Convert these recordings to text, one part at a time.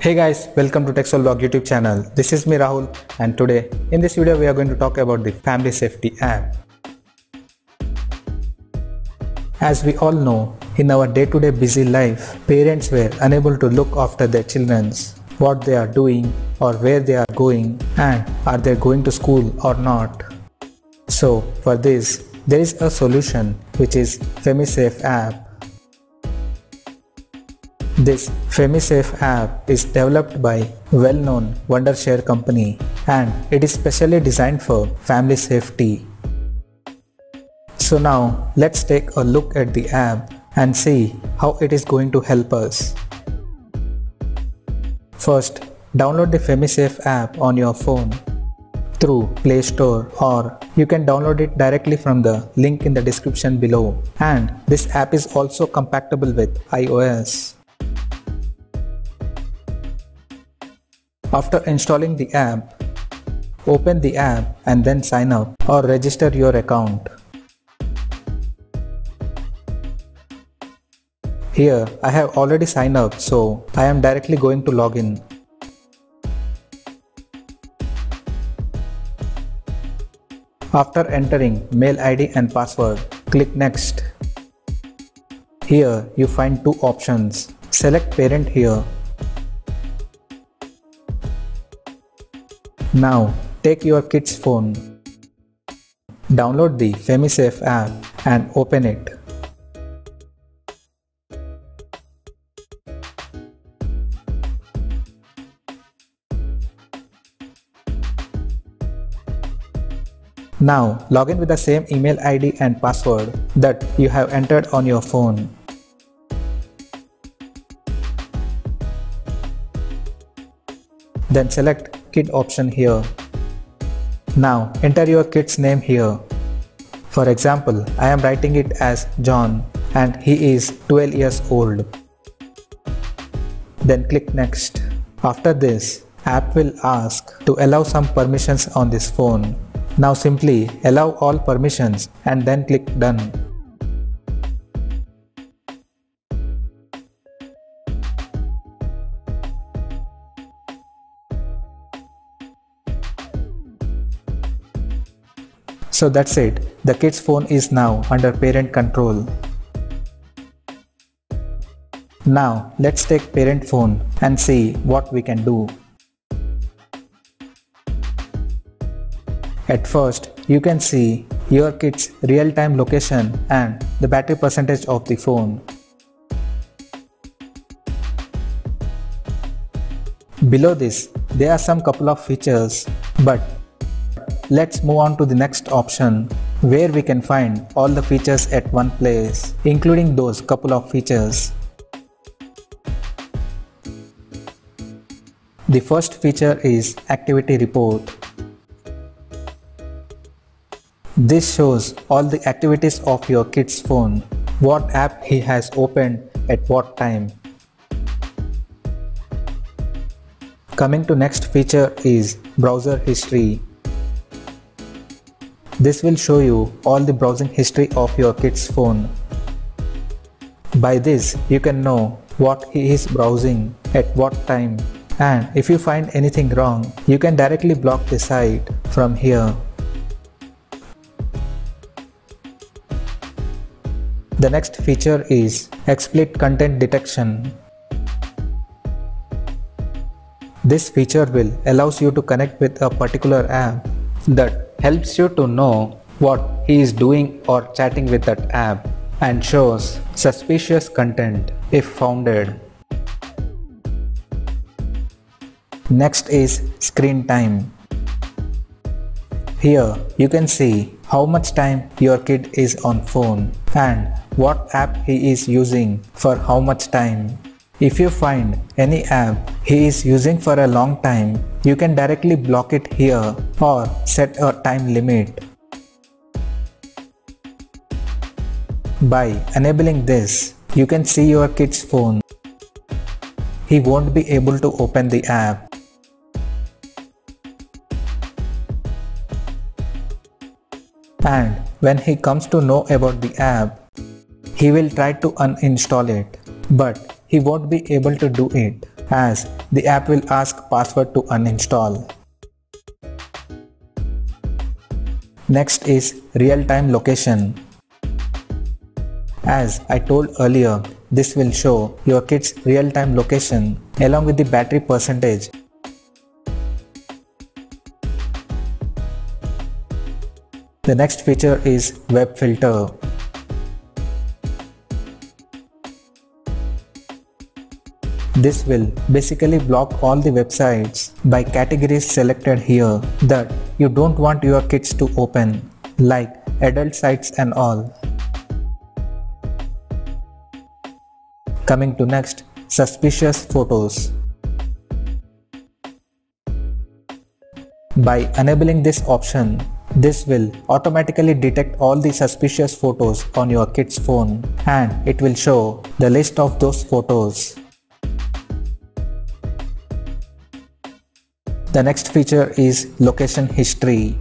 Hey guys, welcome to TechSole Blog YouTube channel. This is me Rahul and today in this video we are going to talk about the Family Safety app. As we all know, in our day-to-day busy life, parents were unable to look after their children's what they are doing or where they are going and are they going to school or not. So for this, there is a solution which is FamiSafe app this FamiSafe app is developed by well-known Wondershare company and it is specially designed for family safety. So now let's take a look at the app and see how it is going to help us. First, download the FamiSafe app on your phone through Play Store or you can download it directly from the link in the description below. And this app is also compatible with iOS. After installing the app, open the app and then sign up or register your account. Here I have already signed up so I am directly going to log in. After entering mail ID and password, click next. Here you find two options. Select parent here Now take your kid's phone, download the FamiSafe app and open it. Now log in with the same email ID and password that you have entered on your phone. Then select kid option here. Now enter your kid's name here. For example, I am writing it as John and he is 12 years old. Then click next. After this, app will ask to allow some permissions on this phone. Now simply allow all permissions and then click done. So that's it, the kid's phone is now under parent control. Now let's take parent phone and see what we can do. At first, you can see your kid's real-time location and the battery percentage of the phone. Below this, there are some couple of features, but Let's move on to the next option where we can find all the features at one place, including those couple of features. The first feature is Activity Report. This shows all the activities of your kid's phone, what app he has opened at what time. Coming to next feature is Browser History. This will show you all the browsing history of your kid's phone. By this, you can know what he is browsing, at what time, and if you find anything wrong, you can directly block the site from here. The next feature is explicit content detection. This feature will allows you to connect with a particular app that helps you to know what he is doing or chatting with that app and shows suspicious content if founded. Next is screen time. Here you can see how much time your kid is on phone and what app he is using for how much time. If you find any app he is using for a long time, you can directly block it here or set a time limit. By enabling this, you can see your kid's phone. He won't be able to open the app. And when he comes to know about the app, he will try to uninstall it. But he won't be able to do it as the app will ask password to uninstall. Next is real-time location. As I told earlier, this will show your kid's real-time location along with the battery percentage. The next feature is web filter. This will basically block all the websites by categories selected here that you don't want your kids to open like adult sites and all. Coming to next, suspicious photos. By enabling this option, this will automatically detect all the suspicious photos on your kid's phone and it will show the list of those photos. The next feature is location history.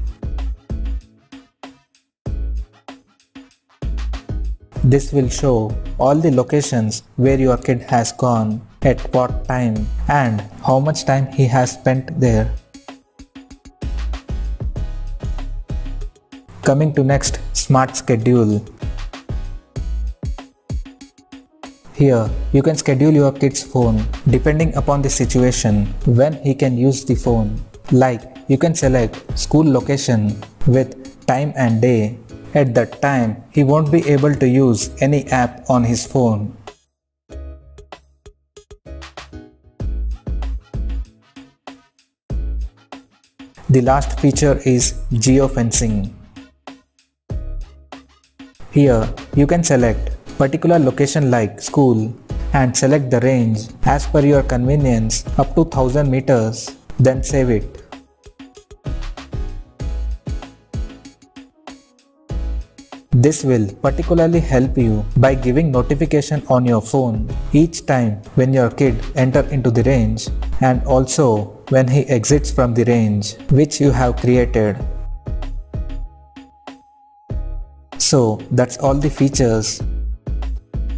This will show all the locations where your kid has gone, at what time and how much time he has spent there. Coming to next, Smart Schedule. Here, you can schedule your kid's phone depending upon the situation when he can use the phone. Like, you can select school location with time and day at that time, he won't be able to use any app on his phone. The last feature is geofencing. Here, you can select particular location like school and select the range as per your convenience up to 1000 meters, then save it. This will particularly help you by giving notification on your phone each time when your kid enter into the range and also when he exits from the range which you have created. So that's all the features.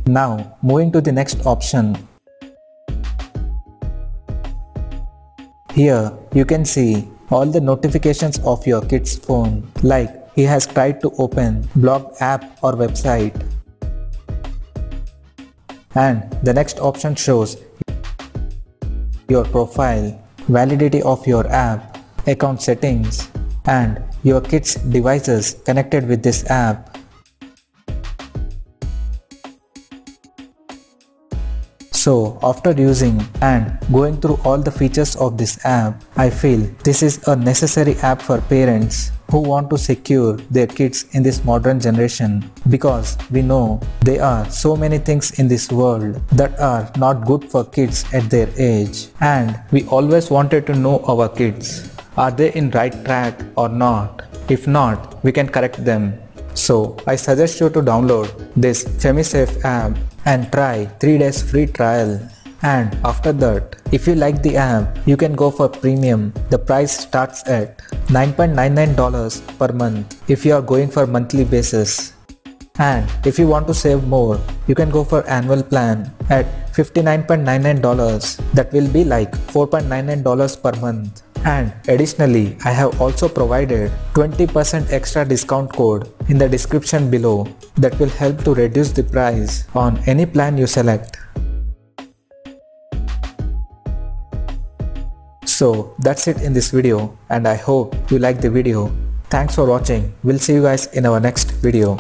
Now moving to the next option. Here you can see all the notifications of your kid's phone like he has tried to open blog app or website. And the next option shows your profile, validity of your app, account settings, and your kids' devices connected with this app So after using and going through all the features of this app, I feel this is a necessary app for parents who want to secure their kids in this modern generation because we know there are so many things in this world that are not good for kids at their age and we always wanted to know our kids. Are they in right track or not? If not, we can correct them. So I suggest you to download this FamiSafe app and try 3 days free trial. And after that, if you like the app, you can go for premium. The price starts at $9.99 per month if you are going for monthly basis. And if you want to save more, you can go for annual plan at $59.99 that will be like $4.99 per month. And additionally, I have also provided 20% extra discount code in the description below that will help to reduce the price on any plan you select. So that's it in this video and I hope you like the video. Thanks for watching. We'll see you guys in our next video.